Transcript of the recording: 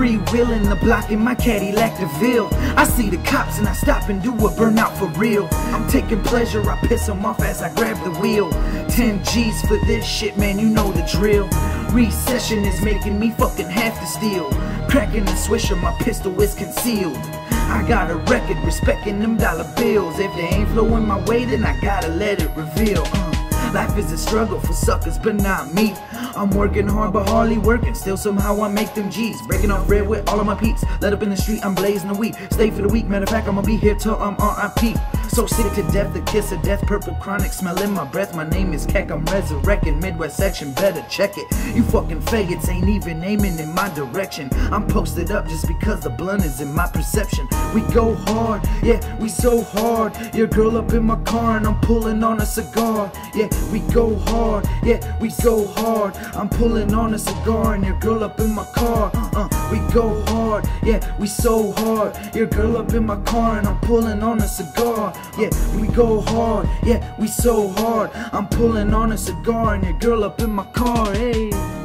Freewheeling the block in my Cadillac DeVille. I see the cops and I stop and do a burnout for real. I'm taking pleasure, I piss them off as I grab the wheel. 10 G's for this shit, man, you know the drill. Recession is making me fucking have to steal. Cracking the swisher, my pistol is concealed. I got a record respecting them dollar bills. If they ain't flowing my way, then I gotta let it reveal. Uh. Life is a struggle for suckers, but not me. I'm working hard, but hardly working. Still, somehow I make them G's. Breaking off bread with all of my peeps. Let up in the street, I'm blazing the week. Stay for the week. Matter of fact, I'ma be here till I'm RIP. So sick to death, the kiss of death, purple chronic, smelling my breath. My name is Keck, I'm resurrecting. Midwest section, better check it. You fucking faggots ain't even aiming in my direction. I'm posted up just because the blunt is in my perception. We go hard, yeah, we so hard. Your girl up in my car and I'm pulling on a cigar. Yeah, we go hard, yeah, we so hard. I'm pulling on a cigar and your girl up in my car. Uh, we go hard, yeah, we so hard. Your girl up in my car and I'm pulling on a cigar. Yeah, we go hard, yeah, we so hard. I'm pulling on a cigar and your girl up in my car, hey.